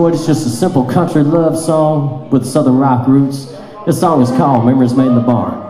It's just a simple country love song with southern rock roots. This song is called Memories Made in the Barn.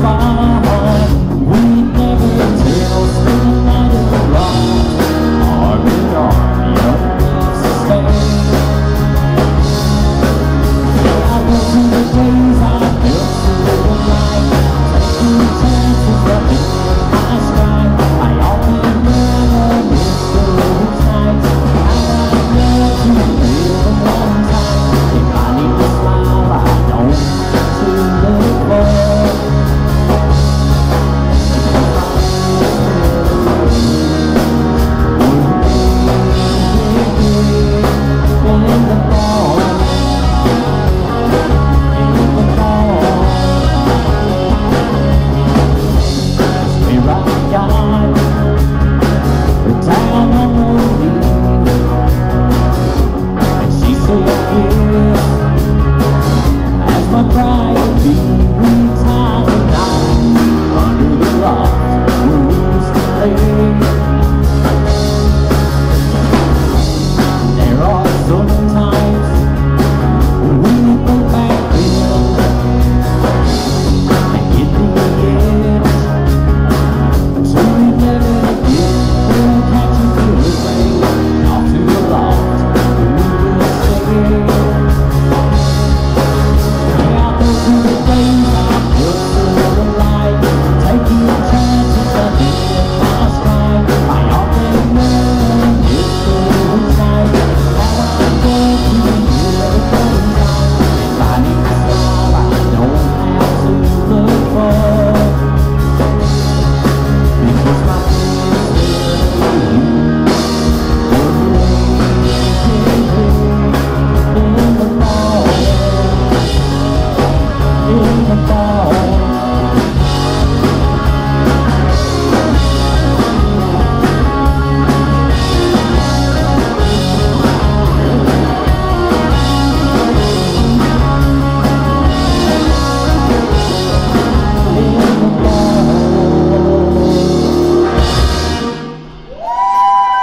far.